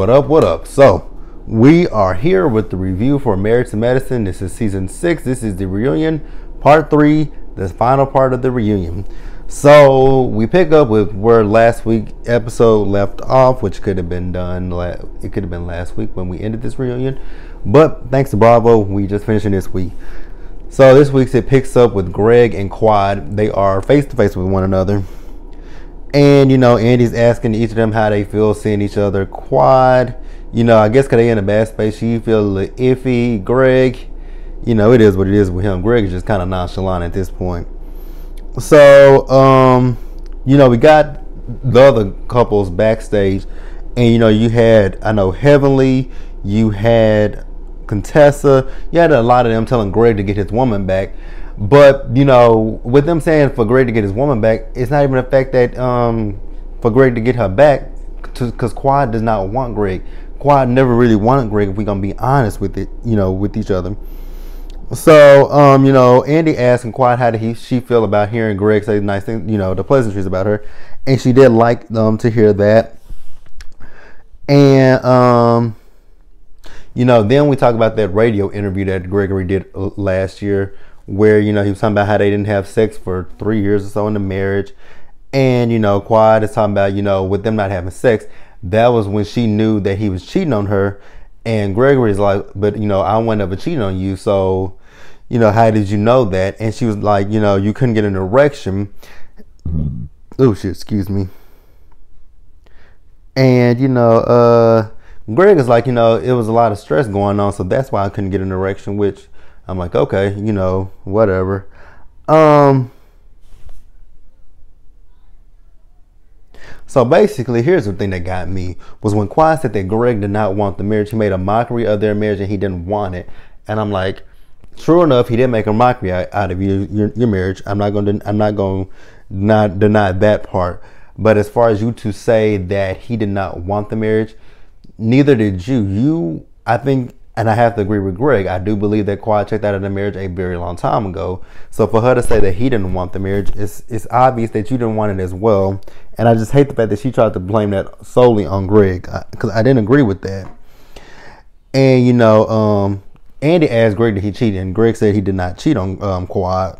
What up, what up. So, we are here with the review for Marriage to Medicine. This is season six. This is the reunion, part three, the final part of the reunion. So, we pick up with where last week episode left off, which could have been done, it could have been last week when we ended this reunion. But thanks to Bravo, we just finishing this week. So, this week's it picks up with Greg and Quad. They are face to face with one another and you know, Andy's asking each of them how they feel seeing each other. Quad, you know, I guess because they in a bad space, she feel a little iffy. Greg, you know, it is what it is with him. Greg is just kind of nonchalant at this point. So, um, you know, we got the other couples backstage, and you know, you had I know Heavenly, you had Contessa, you had a lot of them telling Greg to get his woman back. But you know, with them saying for Greg to get his woman back, it's not even the fact that um, for Greg to get her back, because Quad does not want Greg. Quad never really wanted Greg. If we're gonna be honest with it, you know, with each other. So, um, you know, Andy asked Quad how did he she feel about hearing Greg say nice things, you know, the pleasantries about her, and she did like um to hear that. And um, you know, then we talk about that radio interview that Gregory did uh, last year where you know he was talking about how they didn't have sex for three years or so in the marriage, and you know Quad is talking about you know with them not having sex, that was when she knew that he was cheating on her, and Gregory's like, but you know I wasn't ever cheating on you, so you know how did you know that? And she was like, you know you couldn't get an erection. Oh shit, excuse me. And you know, uh, Greg is like, you know, it was a lot of stress going on, so that's why I couldn't get an erection, which I'm like, okay, you know, whatever. Um, so basically, here's the thing that got me was when Quad said that Greg did not want the marriage. He made a mockery of their marriage and he didn't want it. And I'm like, true enough, he did make a mockery out of your, your, your marriage. I'm not going to I'm not going to not deny that part. But as far as you to say that he did not want the marriage, neither did you. You, I think and I have to agree with Greg. I do believe that Quad checked out of the marriage a very long time ago. So for her to say that he didn't want the marriage, it's it's obvious that you didn't want it as well. And I just hate the fact that she tried to blame that solely on Greg because I, I, didn't agree with that. And you know, um, Andy asked Greg that he cheated, and Greg said he did not cheat on um, Quad.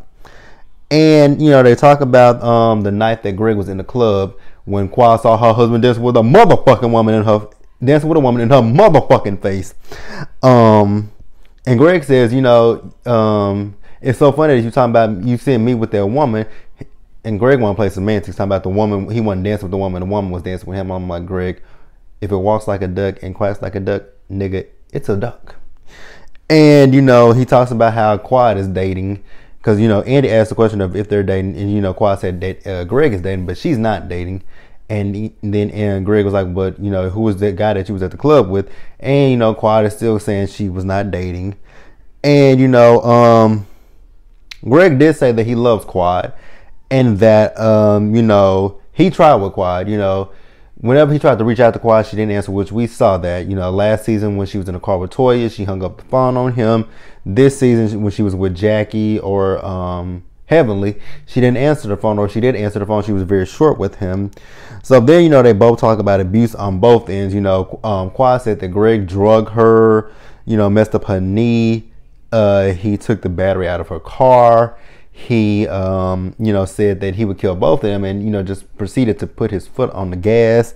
And you know, they talk about um, the night that Greg was in the club when Quad saw her husband dancing with a motherfucking woman in her dancing with a woman in her motherfucking face. Um, and Greg says, you know, um, it's so funny that you talking about you seeing me with that woman. And Greg to play semantics, talking about the woman. He wasn't dancing with the woman. The woman was dancing with him. I'm like, Greg, if it walks like a duck and quacks like a duck, nigga, it's a duck. And you know, he talks about how Quad is dating because you know Andy asked the question of if they're dating, and you know Quad said that uh, Greg is dating, but she's not dating. And he, then and Greg was like, but you know, who was that guy that you was at the club with? And you know, Quad is still saying she was not dating. And you know, um, Greg did say that he loves Quad, and that um, you know, he tried with Quad. You know, whenever he tried to reach out to Quad, she didn't answer, which we saw that. You know, last season when she was in the car with Toya, she hung up the phone on him. This season when she was with Jackie or um, Heavenly, she didn't answer the phone, or she did answer the phone. She was very short with him. So then, you know, they both talk about abuse on both ends. You know, um, Quad said that Greg drug her, you know, messed up her knee. Uh, he took the battery out of her car. He, um, you know, said that he would kill both of them and, you know, just proceeded to put his foot on the gas.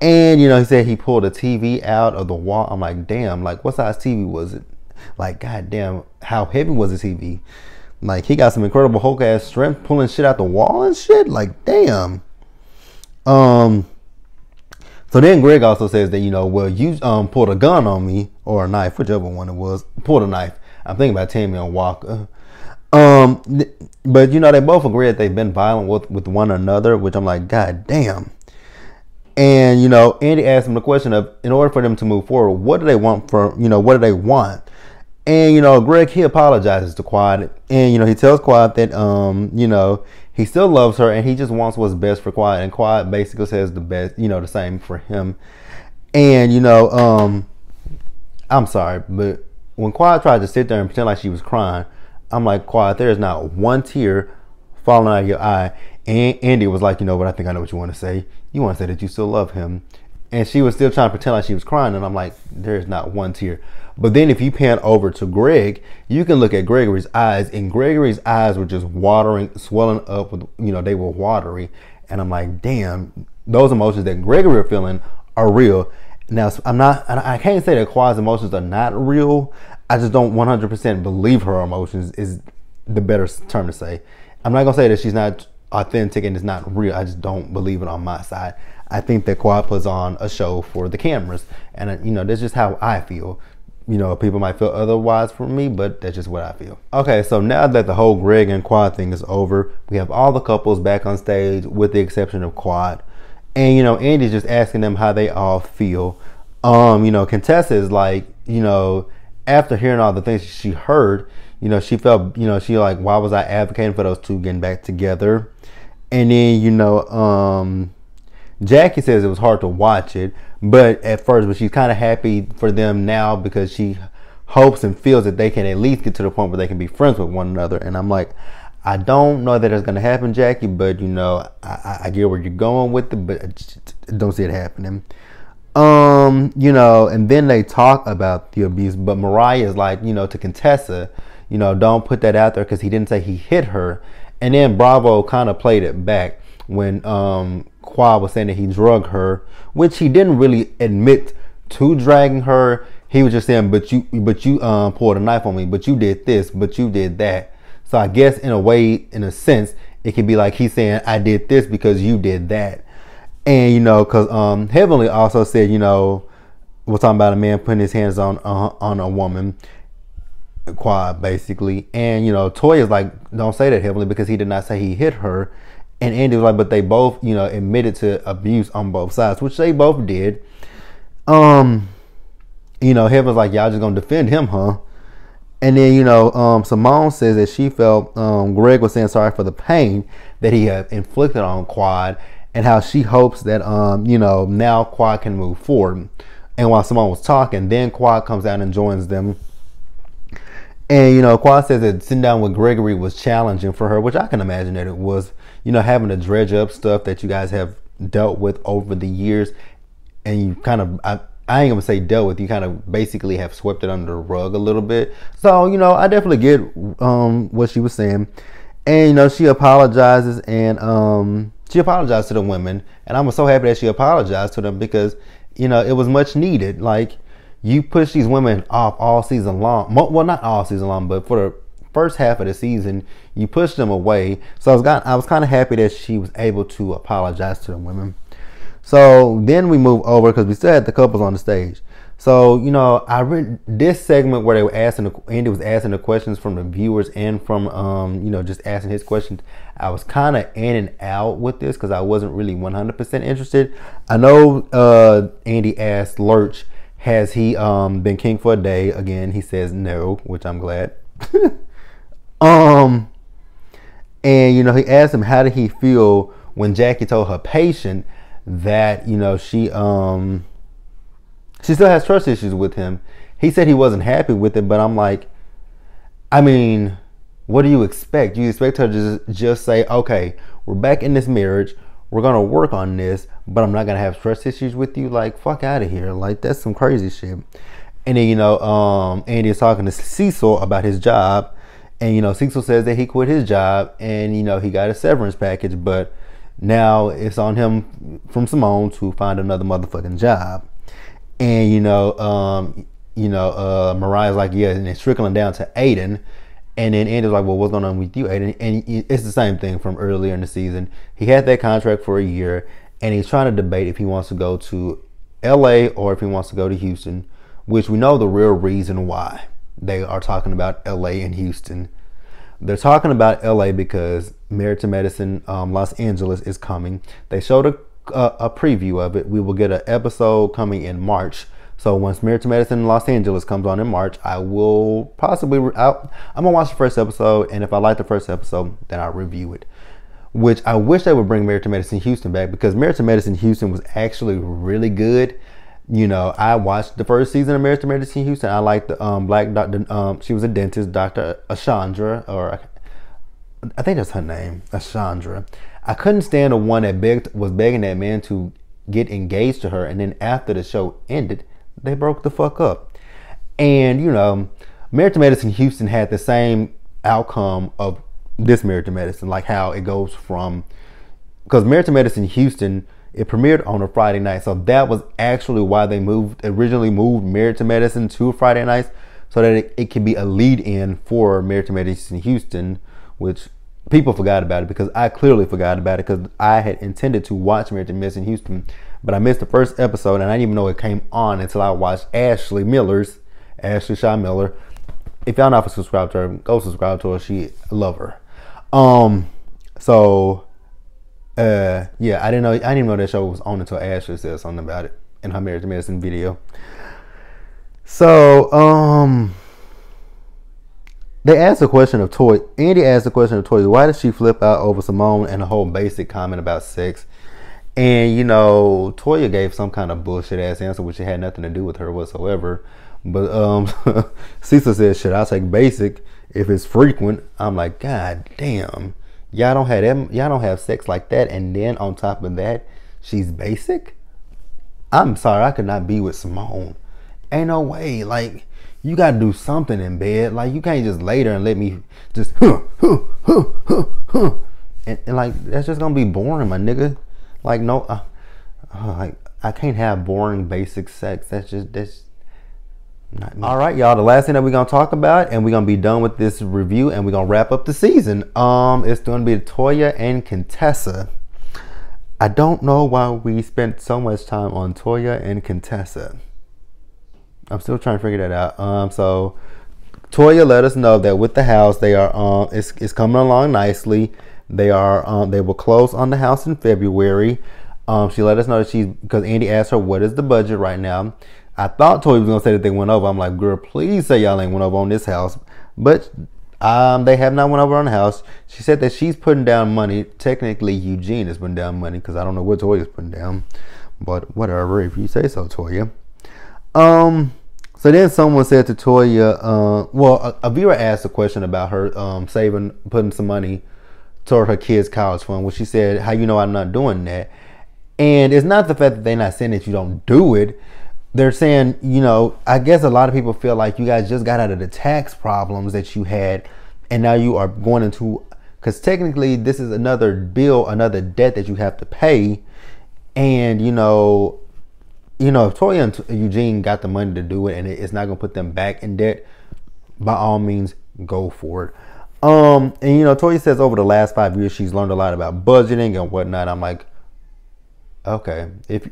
And, you know, he said he pulled a TV out of the wall. I'm like, damn, like, what size TV was it? Like, goddamn, how heavy was the TV? Like he got some incredible Hulk ass strength pulling shit out the wall and shit. Like damn. Um. So then Greg also says that you know, well, you um pulled a gun on me or a knife, whichever one it was. Pulled a knife. I'm thinking about Tammy and Walker. Um, but you know, they both agree that they've been violent with with one another, which I'm like, God damn. And you know, Andy asked him the question of, in order for them to move forward, what do they want for you know, what do they want? And you know, Greg he apologizes to Quad, and you know he tells Quad that um you know he still loves her and he just wants what's best for Quad, and Quad basically says the best you know the same for him. And you know um I'm sorry, but when Quad tried to sit there and pretend like she was crying, I'm like Quad, there is not one tear falling out of your eye. And Andy was like, you know what? I think I know what you want to say. You want to say that you still love him. And she was still trying to pretend like she was crying, and I'm like, there's not one tear. But then if you pan over to Greg, you can look at Gregory's eyes, and Gregory's eyes were just watering, swelling up with, you know, they were watery. And I'm like, damn, those emotions that Gregory are feeling are real. Now, I'm not, I can't say that Quad's emotions are not real. I just don't 100% believe her emotions is the better term to say. I'm not gonna say that she's not authentic and it's not real. I just don't believe it on my side. I think that Quad puts on a show for the cameras, and you know that's just how I feel you know, people might feel otherwise from me, but that's just what I feel. Okay, so now that the whole Greg and Quad thing is over, we have all the couples back on stage with the exception of Quad. And, you know, Andy's just asking them how they all feel. Um, you know, Contessa is like, you know, after hearing all the things she heard, you know, she felt, you know, she like, why was I advocating for those two getting back together? And then, you know, um, Jackie says it was hard to watch it, but at first, but she's kind of happy for them now because she hopes and feels that they can at least get to the point where they can be friends with one another. And I'm like, I don't know that it's going to happen, Jackie, but you know, I, I, get where you're going with it, but I don't see it happening. Um, you know, and then they talk about the abuse, but Mariah is like, you know, to Contessa, you know, don't put that out there because he didn't say he hit her. And then Bravo kind of played it back when um Quad was saying that he drugged her, which he didn't really admit to dragging her. He was just saying, "But you, but you um, pulled a knife on me. But you did this. But you did that." So I guess in a way, in a sense, it could be like he's saying, "I did this because you did that." And you know, because um, Heavenly also said, you know, we're talking about a man putting his hands on uh, on a woman, quad basically. And you know, Toy is like, don't say that Heavenly because he did not say he hit her. And Andy was like, but they both, you know, admitted to abuse on both sides, which they both did. Um, you know, Heaven's like, y'all just gonna defend him, huh? And then, you know, um, Simone says that she felt um, Greg was saying sorry for the pain that he had inflicted on Quad and how she hopes that, um, you know, now Quad can move forward. And while Simone was talking, then Quad comes out and joins them. And, you know, Quad says that sitting down with Gregory was challenging for her, which I can imagine that it was you know, having to dredge up stuff that you guys have dealt with over the years, and you kind of, I, I ain't gonna say dealt with, you kind of basically have swept it under the rug a little bit. So, you know, I definitely get um, what she was saying. And, you know, she apologizes and um, she apologized to the women. And I'm so happy that she apologized to them because, you know, it was much needed. Like, you push these women off all season long. Well, not all season long, but for the first half of the season, you pushed them away. So I was got, I was kind of happy that she was able to apologize to the women. So then we move over because we still had the couples on the stage. So you know, I read this segment where they were asking, Andy was asking the questions from the viewers and from um, you know just asking his questions. I was kind of in and out with this because I wasn't really 100% interested. I know uh, Andy asked Lurch, has he um, been king for a day? Again, he says no, which I'm glad. Um, and you know, he asked him how did he feel when Jackie told her patient that you know she um she still has trust issues with him. He said he wasn't happy with it, but I'm like, I mean, what do you expect? You expect her to just, just say, okay, we're back in this marriage. We're gonna work on this, but I'm not gonna have trust issues with you. Like, fuck out of here. Like, that's some crazy shit. And then you know, um, Andy is talking to Cecil about his job, and you know, Cecil says that he quit his job and you know he got a severance package, but now it's on him from Simone to find another motherfucking job. And you know, um, you know, uh, Mariah's like, yeah, and it's trickling down to Aydin. And then Andy's like, well, what's going on with you, Aydin? And it's the same thing from earlier in the season. He had that contract for a year, and he's trying to debate if he wants to go to LA or if he wants to go to Houston, which we know the real reason why they are talking about LA and Houston. They're talking about LA because Married to Medicine um, Los Angeles is coming. They showed a, a, a, preview of it. We will get an episode coming in March. So once Married to Medicine Los Angeles comes on in March, I will possibly, i am to watch the first episode. And if I like the first episode, then I'll review it. Which I wish they would bring Married to Medicine Houston back because Married to Medicine Houston was actually really good you know, I watched the first season of Marriage to Medicine Houston. I liked the um, black doctor. Um, she was a dentist, Doctor Ashandra, or I think that's her name, Ashandra. I couldn't stand the one that begged was begging that man to get engaged to her, and then after the show ended, they broke the fuck up. And you know, Marriage to Medicine Houston had the same outcome of this Marriage to Medicine, like how it goes from because Marriage to Medicine Houston it premiered on a Friday night, so that was actually why they moved originally moved Married to Medicine to Friday nights, so that it, it could be a lead in for Married to Medicine Houston, which people forgot about it because I clearly forgot about it because I had intended to watch Married to Medicine Houston, but I missed the first episode and I didn't even know it came on until I watched Ashley Miller's Ashley Shaw Miller. If y'all not subscribed to her, go subscribe to her. She love her. Um, so uh, yeah, I didn't know. I didn't know that show was on until Ashley said something about it in her marriage medicine video. So, um, they asked a question of Toy. Andy asked the question of Toy. Why did she flip out over Simone and a whole basic comment about sex? And you know, Toya gave some kind of bullshit ass answer, which had nothing to do with her whatsoever. But um, Cecil said, "Should I take basic if it's frequent?" I'm like, God damn Y'all don't have them, y'all don't have sex like that, and then on top of that, she's basic. I'm sorry, I could not be with Simone. Ain't no way. Like you gotta do something in bed. Like you can't just lay there and let me just huh, huh, huh, huh, huh. And, and like that's just gonna be boring, my nigga. Like no, uh, uh, like I can't have boring basic sex. That's just that's all right, y'all. The last thing that we're gonna talk about, and we're gonna be done with this review, and we're gonna wrap up the season. Um, it's gonna be Toya and Contessa. I don't know why we spent so much time on Toya and Contessa. I'm still trying to figure that out. Um, so Toya let us know that with the house, they are um, it's, it's coming along nicely. They are um, they will close on the house in February. Um, she let us know that she's because Andy asked her what is the budget right now. I thought Toy was gonna say that they went over. I'm like, girl, please say y'all ain't went over on this house. But um, they have not went over on the house. She said that she's putting down money. Technically, Eugene is putting down money because I don't know what Toya is putting down. But whatever, if you say so, Toya. Um. So then someone said to Toya, uh, well, a, viewer asked a question about her um, saving, putting some money toward her kids' college fund. which she said, "How you know I'm not doing that?" And it's not the fact that they're not saying that you don't do it they're saying, you know, I guess a lot of people feel like you guys just got out of the tax problems that you had, and now you are going into, because technically this is another bill, another debt that you have to pay, and you know, you know, if Toya and Eugene got the money to do it, and it's not gonna put them back in debt, by all means, go for it. Um, and you know, Toya says over the last five years she's learned a lot about budgeting and whatnot. I'm like, Okay, if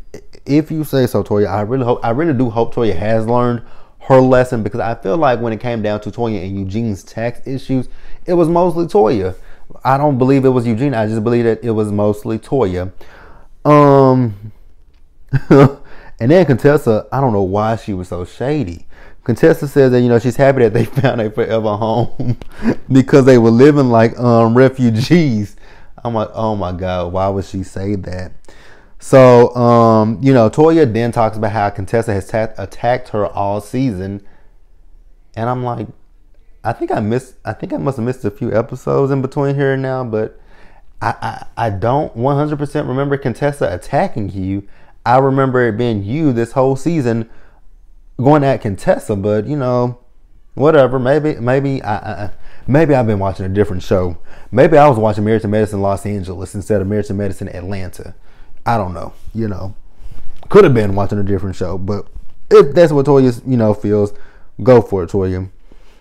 if you say so, Toya, I really hope I really do hope Toya has learned her lesson because I feel like when it came down to Toya and Eugene's tax issues, it was mostly Toya. I don't believe it was Eugene. I just believe that it was mostly Toya. Um, and then Contessa, I don't know why she was so shady. Contessa says that you know she's happy that they found a forever home because they were living like um refugees. I'm like, oh my god, why would she say that? So, um, you know, Toya then talks about how Contessa has ta- attacked her all season, and I'm like, I think I missed. I think I must have missed a few episodes in between here and now, but I I, I don't 100% remember Contessa attacking you. I remember it being you this whole season going at Contessa, but you know, whatever. Maybe maybe I, I maybe I've been watching a different show. Maybe I was watching Married to Medicine Los Angeles instead of Married to Medicine Atlanta. I don't know. You know, could have been watching a different show, but if that's what Toya, you know, feels, go for it, Toya.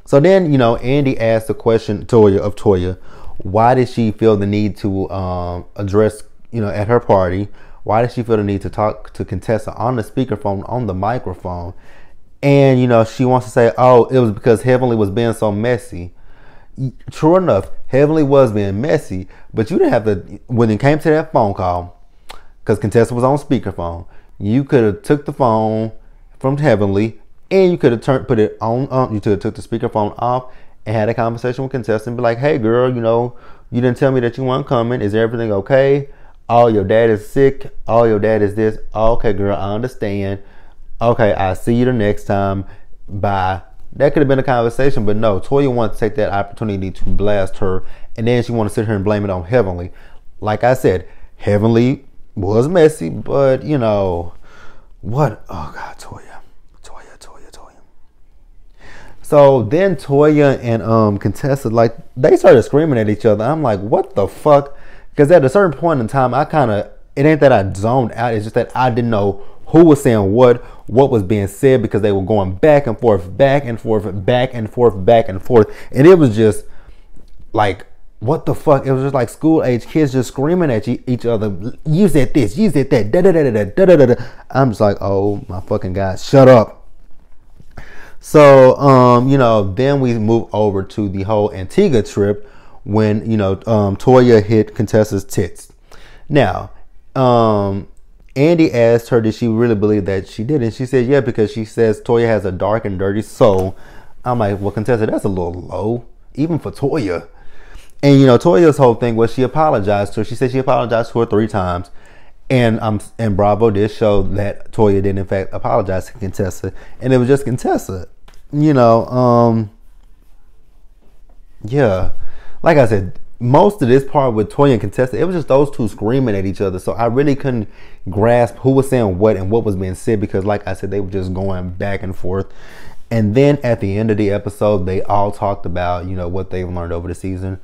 So then, you know, Andy asked the question, Toya, of Toya, why did she feel the need to um, address, you know, at her party? Why did she feel the need to talk to Contessa on the speakerphone, on the microphone? And, you know, she wants to say, oh, it was because Heavenly was being so messy. True enough, Heavenly was being messy, but you didn't have to, when it came to that phone call, because Contessa was on speakerphone. You could have took the phone from Heavenly and you could have turned put it on. Um, you could have took the speakerphone off and had a conversation with Contessa and be like, "Hey, girl, you know, you didn't tell me that you weren't coming. Is everything okay? Oh, your dad is sick. Oh, your dad is this. Okay, girl, I understand. Okay, I see you the next time. Bye." That could have been a conversation, but no, Toya wanted to take that opportunity to blast her, and then she wanted to sit here and blame it on Heavenly. Like I said, Heavenly was messy, but you know what? Oh God, Toya, Toya, Toya, Toya. So then Toya and um Contessa like they started screaming at each other. I'm like, what the fuck? Because at a certain point in time, I kind of it ain't that I zoned out. It's just that I didn't know who was saying what, what was being said because they were going back and forth, back and forth, back and forth, back and forth, and it was just like what the fuck? It was just like school age kids just screaming at each other. You said this, you said that, da da da da da da da. I'm just like, oh my fucking god, shut up. So, um, you know, then we move over to the whole Antigua trip when you know um, Toya hit Contessa's tits. Now, um, Andy asked her, did she really believe that she did? And she said, yeah, because she says Toya has a dark and dirty soul. I'm like, well, Contessa, that's a little low, even for Toya. And you know, Toya's whole thing was she apologized to her. She said she apologized to her three times. And um and Bravo did show that Toya did in fact apologize to Contessa. And it was just Contessa. You know, um Yeah. Like I said, most of this part with Toya and Contessa, it was just those two screaming at each other. So I really couldn't grasp who was saying what and what was being said because like I said, they were just going back and forth. And then at the end of the episode, they all talked about, you know, what they've learned over the season.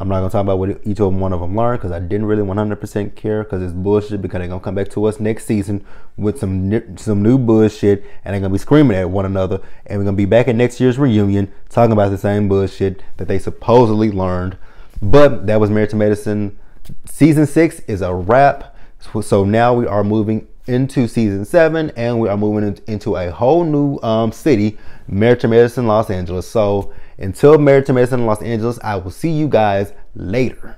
I'm not gonna talk about what each of them, one of them learned because I didn't really 100% care because it's bullshit. Because they're gonna come back to us next season with some some new bullshit, and they're gonna be screaming at one another, and we're gonna be back at next year's reunion talking about the same bullshit that they supposedly learned. But that was Married to Medicine. Season six is a wrap. So now we are moving into season seven, and we are moving into a whole new um, city, Married to Medicine, Los Angeles. So until Married to Medicine, in Los Angeles, I will see you guys later.